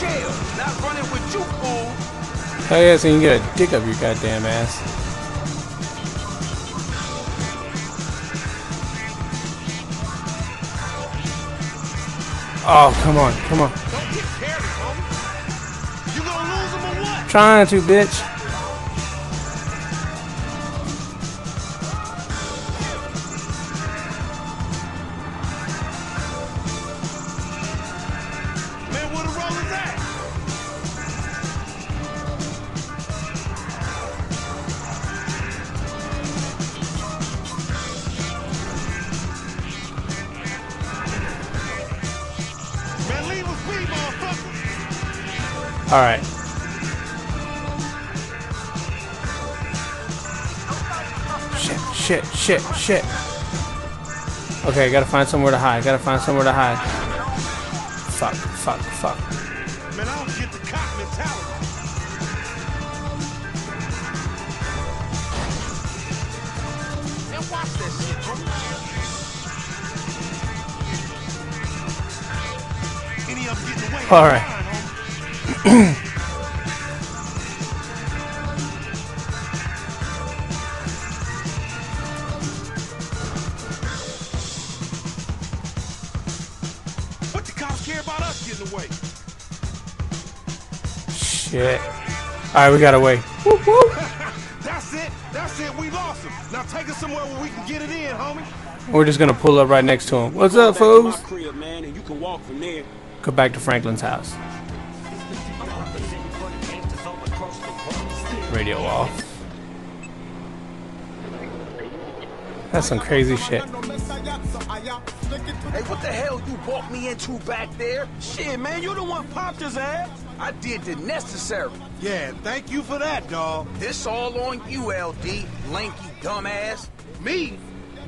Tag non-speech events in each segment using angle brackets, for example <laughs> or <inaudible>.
jail, not running with you, fool. Hell yeah, so you can get a dick up your goddamn ass. Oh, come on, come on. Don't get carried, homie. You gonna lose him or what? Trying to, bitch. All right. Shit, shit, shit, shit. Okay, gotta find somewhere to hide. Gotta find somewhere to hide. Fuck, fuck, fuck. Man, I don't get the cop mentality. Man, watch that shit, homie. Any of them getting away? All right. <coughs> What the cops care about us getting away? Shit. All right, we got away. Whoop, whoop. <laughs> That's it. That's it. We lost him. Now take us somewhere where we can get it in, homie. We're just gonna pull up right next to him. What's up, Back to my fools? crib, man, and you can walk from there. Go back to Franklin's house. Radio off. That's some crazy shit. Hey, what the hell you walked me into back there? Shit, man, you the one popped his ass. I did the necessary. Yeah, thank you for that, dawg. This all on you, LD, lanky dumbass. Me?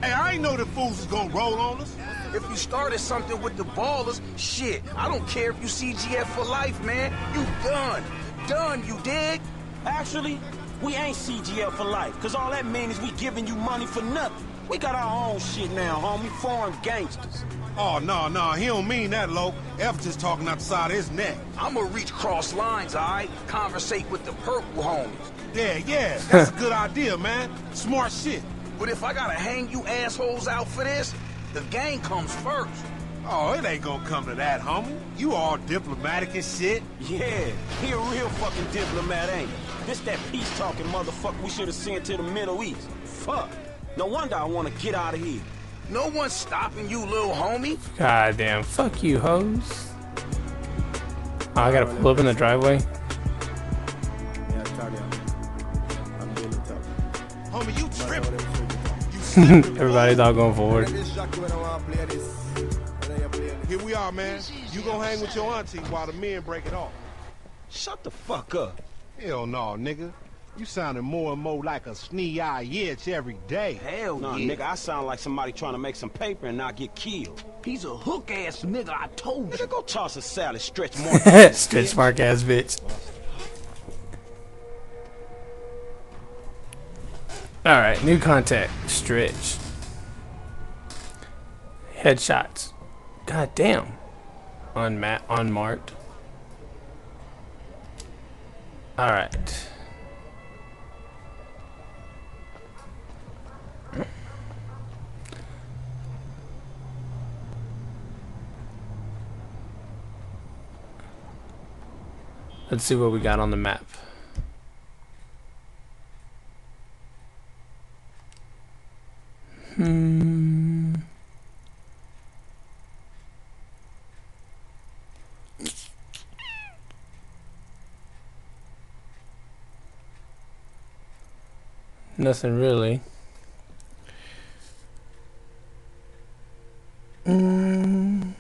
Hey, I ain't know the fools was gonna roll on us. If you started something with the ballers, shit, I don't care if you CGF for life, man. You done. Done, you dig? Actually, we ain't CGF for life, cause all that means is we giving you money for nothing. We got our own shit now, homie. Foreign gangsters. Oh, no, no, he don't mean that, Lo. F just talking out the side of his neck. I'ma reach cross lines, alright? Conversate with the purple homies. Yeah, yeah, that's a good idea, man. Smart shit. But if I gotta hang you assholes out for this, the gang comes first. Oh, it ain't gonna come to that, homie. You all diplomatic and shit. Yeah, he a real fucking diplomat, ain't he? This that peace talking motherfucker we should have sent to the Middle East. Fuck. No wonder I want to get out of here. No one's stopping you, little homie. God damn. Fuck you, hoes. Oh, I gotta pull up in the driveway. Yeah, sorry, I'm really tough. Homie, you <laughs> tripping. Everybody's fool. all going forward. <laughs> Here we are, man. You gonna hang with your auntie while the men break it off. Shut the fuck up. Hell no, nigga. You sounding more and more like a snee-eye itch every day. Hell Nah, yeah. nigga, I sound like somebody trying to make some paper and not get killed. He's a hook-ass nigga, I told you. Nigga, go toss a salad, stretch <laughs> more. Stretch mark ass bitch. Alright, new contact. Stretch. Headshots. God damn. Unmat unmarked. Alright. Let's see what we got on the map. Hmm. Nothing really. Mm.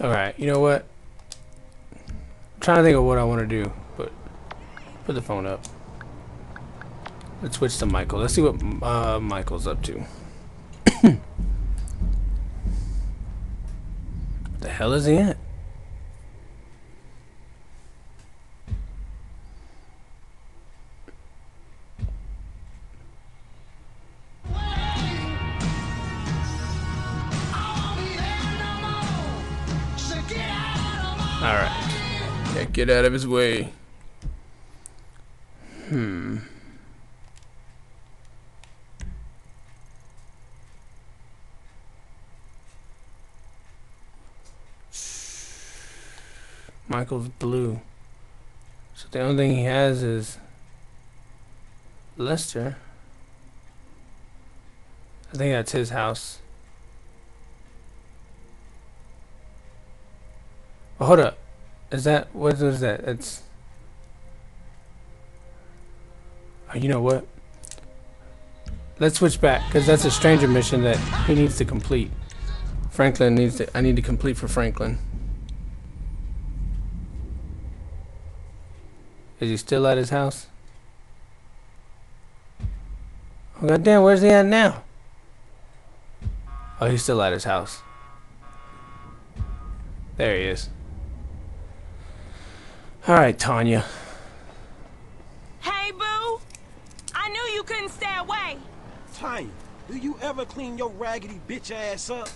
Alright, you know what? I'm trying to think of what I want to do, but put the phone up. Let's switch to Michael. Let's see what uh, Michael's up to. <coughs> what the hell is he at? Get out of his way. Hmm. Michael's blue. So the only thing he has is Lester. I think that's his house. Oh, hold up. Is that what? is that? It's. Oh, you know what? Let's switch back because that's a stranger mission that he needs to complete. Franklin needs to. I need to complete for Franklin. Is he still at his house? Oh goddamn, where's he at now? Oh, he's still at his house. There he is. Alright, Tanya. Hey, boo! I knew you couldn't stay away. Tanya, do you ever clean your raggedy bitch ass up?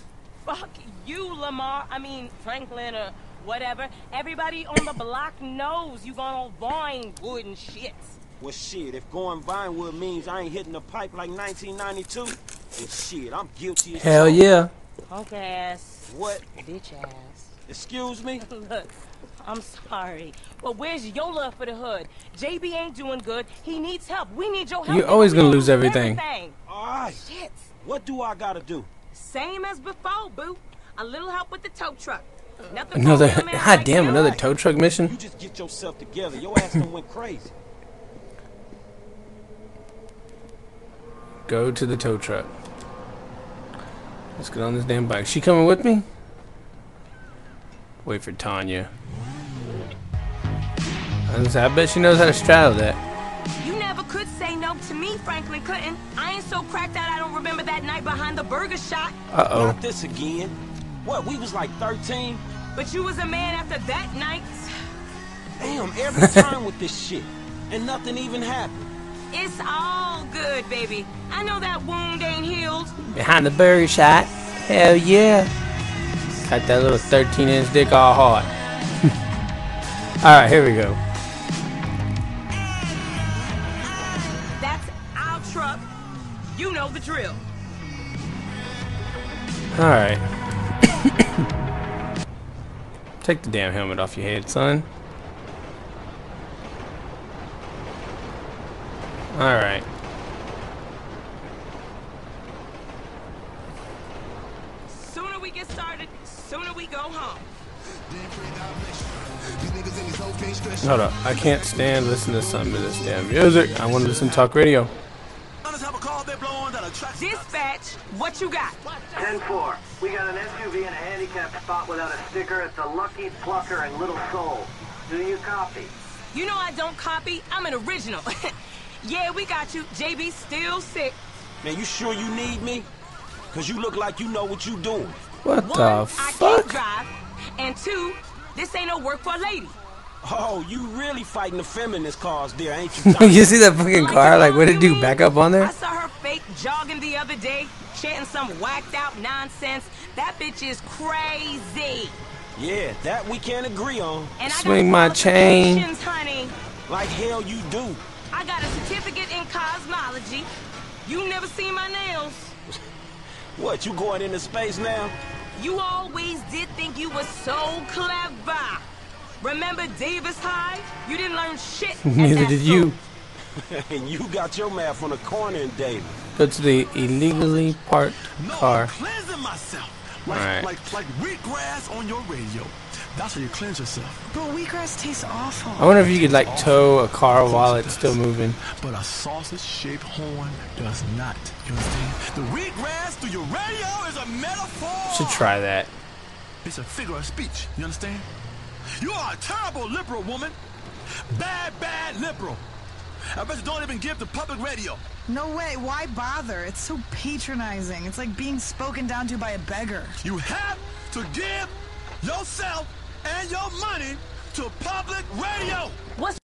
Fuck you, Lamar. I mean, Franklin or whatever. Everybody on the block knows you gone on Vinewood and shit. Well, shit, if going Vinewood means I ain't hitting the pipe like 1992, then shit, I'm guilty as Hell yeah. Punk ass. What? Bitch ass. Excuse me? <laughs> Look, I'm sorry. But where's your love for the hood? JB ain't doing good. He needs help. We need your help. You're always gonna lose everything. Alright, Shit. what do I gotta do? Same as before, boo. A little help with the tow truck. Nothing Another. for God like damn, you. another <laughs> tow truck mission. You mission? just get yourself together. Your ass done went crazy. Go to the tow truck. Let's get on this damn bike. She coming with me? Wait for Tanya. I bet she knows how to straddle that. You never could say no to me, Franklin Clinton. I ain't so cracked out I don't remember that night behind the burger shot. Uh oh. Not this again. What, we was like 13? But you was a man after that night. Damn, every <laughs> time with this shit. And nothing even happened. It's all good, baby. I know that wound ain't healed. Behind the burger shot. Hell yeah. Got that little 13 inch dick all hard. <laughs> Alright, here we go. You know the drill. Alright. <coughs> Take the damn helmet off your head, son. Alright. Sooner we get started, sooner we go home. Hold up. I can't stand listening to some of this damn music. I want to listen to talk radio. Dispatch, what you got? 10-4. We got an SUV in a handicapped spot without a sticker. It's a Lucky Plucker and Little Seoul. Do you copy? You know I don't copy. I'm an original. <laughs> yeah, we got you. JB still sick. Man, you sure you need me? Cause you look like you know what you're doing. What One, the I can't drive. And two, this ain't no work for a lady. Oh, you really fighting the feminist cause there, ain't you? <laughs> You see that fucking car? Like, what did you do? Back up on I there? Saw her fake jogging the other day, chanting some whacked out nonsense. That bitch is crazy. yeah, that we can't agree on. And Swing got my chain. honey. Like hell you do. I got a certificate in cosmology. You never seen my nails. <laughs> What, you going into space now? You always did think you were so clever. Remember Davis High? You didn't learn shit. <laughs> Neither that did you. School. <laughs> and you got your math on the corner in Davis. Go to the illegally parked No, car. I'm cleansing myself. Like, Alright. like, like wheatgrass on your radio. That's how you cleanse yourself. But wheatgrass tastes awful. I wonder if you could like tow a car while it's still moving. But a sausage-shaped horn does not. You understand? The wheatgrass through your radio is a metaphor. Should try that. It's a figure of speech. You understand? You are a terrible liberal woman. Bad, bad liberal. I bet you don't even give the public radio. No way. Why bother? It's so patronizing. It's like being spoken down to by a beggar. You have to give yourself and your money to public radio. What's